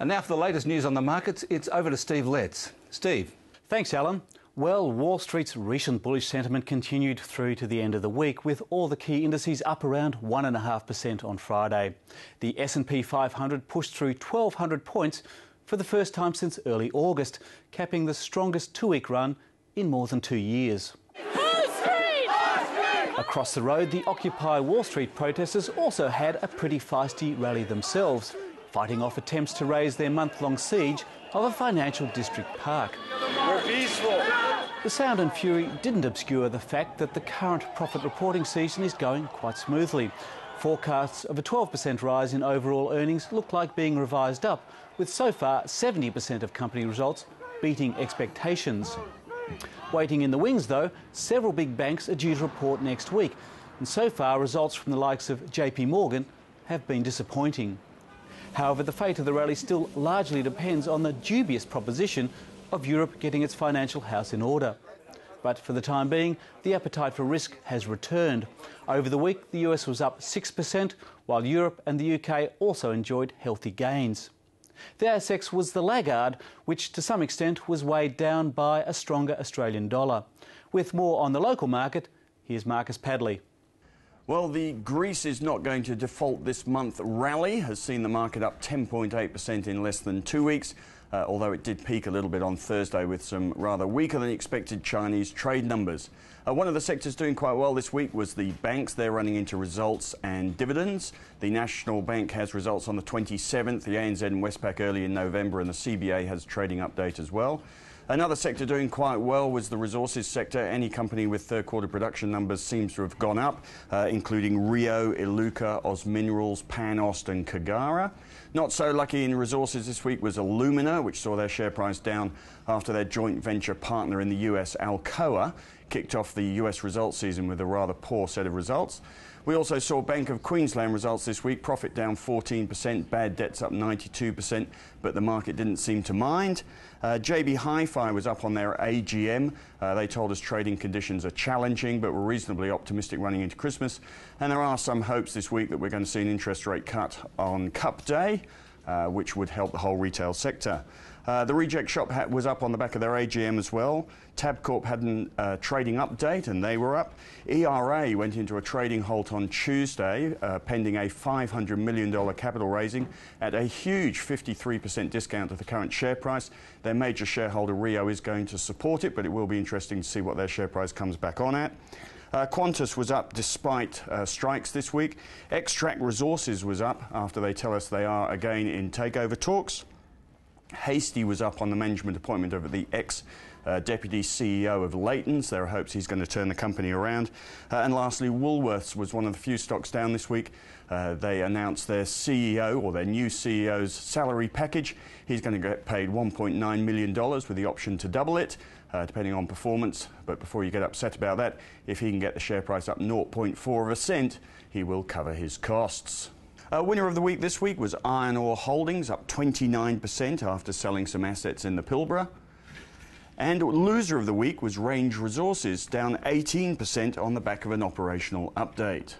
And now for the latest news on the markets, it's over to Steve Letts. Steve. Thanks, Alan. Well, Wall Street's recent bullish sentiment continued through to the end of the week, with all the key indices up around 1.5% on Friday. The S&P 500 pushed through 1,200 points for the first time since early August, capping the strongest two-week run in more than two years. Across the road, the Occupy Wall Street protesters also had a pretty feisty rally themselves, fighting off attempts to raise their month-long siege of a financial district park. We're peaceful. The sound and fury didn't obscure the fact that the current profit reporting season is going quite smoothly. Forecasts of a 12% rise in overall earnings look like being revised up, with so far 70% of company results beating expectations. Waiting in the wings, though, several big banks are due to report next week, and so far results from the likes of JP Morgan have been disappointing. However, the fate of the rally still largely depends on the dubious proposition of Europe getting its financial house in order. But for the time being, the appetite for risk has returned. Over the week, the US was up 6%, while Europe and the UK also enjoyed healthy gains. The ASX was the laggard, which to some extent was weighed down by a stronger Australian dollar. With more on the local market, here's Marcus Padley. Well, the Greece is not going to default this month rally has seen the market up 10.8% in less than two weeks uh, although it did peak a little bit on Thursday with some rather weaker than expected Chinese trade numbers. Uh, one of the sectors doing quite well this week was the banks. They're running into results and dividends. The National Bank has results on the 27th, the ANZ and Westpac early in November, and the CBA has trading update as well. Another sector doing quite well was the resources sector. Any company with third quarter production numbers seems to have gone up, uh, including Rio, Iluka, Oz Minerals, PanAust, and Kagara. Not so lucky in resources this week was Alumina, which saw their share price down after their joint venture partner in the US, Alcoa, kicked off the US results season with a rather poor set of results. We also saw Bank of Queensland results this week, profit down 14%, bad debts up 92%, but the market didn't seem to mind. Uh, JB Hi-Fi was up on their AGM. Uh, they told us trading conditions are challenging, but we're reasonably optimistic running into Christmas. And there are some hopes this week that we're going to see an interest rate cut on Cup Day, uh, which would help the whole retail sector. Uh, the Reject Shop hat was up on the back of their AGM as well. Tabcorp had a uh, trading update and they were up. ERA went into a trading halt on Tuesday, uh, pending a $500 million capital raising at a huge 53% discount to the current share price. Their major shareholder Rio is going to support it, but it will be interesting to see what their share price comes back on at. Uh, Qantas was up despite uh, strikes this week. Extract Resources was up after they tell us they are again in takeover talks. Hastie was up on the management appointment of the ex uh, deputy CEO of Leighton's. There are hopes he's going to turn the company around. Uh, and lastly, Woolworths was one of the few stocks down this week. Uh, they announced their CEO or their new CEO's salary package. He's going to get paid $1.9 million with the option to double it. Uh, depending on performance. But before you get upset about that, if he can get the share price up 0.4 of a cent, he will cover his costs. Uh, winner of the week this week was Iron Ore Holdings, up 29% after selling some assets in the Pilbara. And loser of the week was Range Resources, down 18% on the back of an operational update.